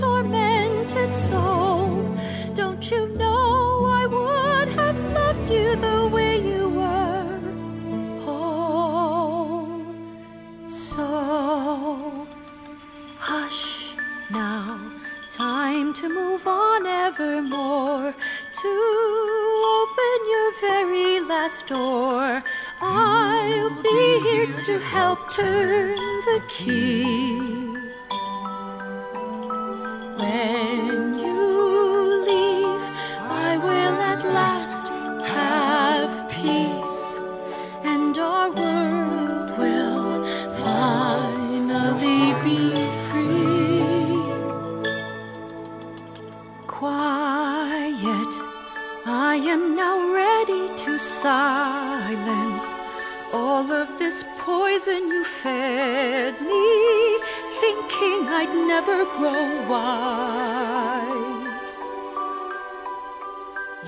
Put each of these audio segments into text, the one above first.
hearted soul. Don't you know I would have loved you the way you were? Oh, so hush now, time to move on evermore. To open your very last door, I'll be here to help turn the key. I am now ready to silence all of this poison you fed me, thinking I'd never grow wise.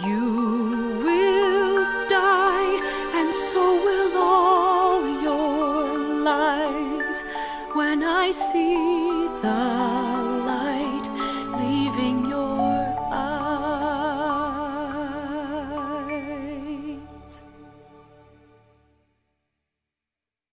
You will die, and so will all your lies when I see the